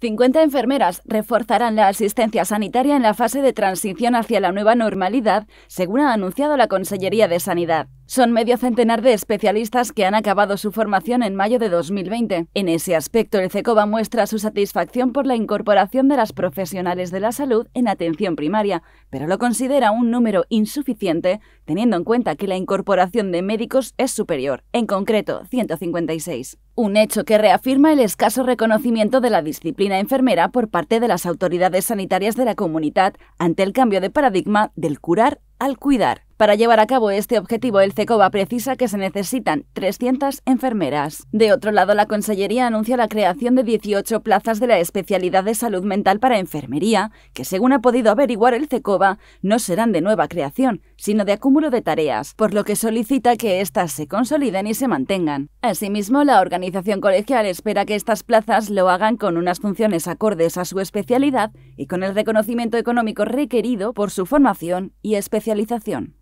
50 enfermeras reforzarán la asistencia sanitaria en la fase de transición hacia la nueva normalidad, según ha anunciado la Consellería de Sanidad. Son medio centenar de especialistas que han acabado su formación en mayo de 2020. En ese aspecto, el CECOBA muestra su satisfacción por la incorporación de las profesionales de la salud en atención primaria, pero lo considera un número insuficiente, teniendo en cuenta que la incorporación de médicos es superior, en concreto 156. Un hecho que reafirma el escaso reconocimiento de la disciplina enfermera por parte de las autoridades sanitarias de la comunidad ante el cambio de paradigma del curar al cuidar. Para llevar a cabo este objetivo, el CECOBA precisa que se necesitan 300 enfermeras. De otro lado, la Consellería anuncia la creación de 18 plazas de la especialidad de salud mental para enfermería, que según ha podido averiguar el CECOBA, no serán de nueva creación, sino de acúmulo de tareas, por lo que solicita que éstas se consoliden y se mantengan. Asimismo, la organización colegial espera que estas plazas lo hagan con unas funciones acordes a su especialidad y con el reconocimiento económico requerido por su formación y especialización.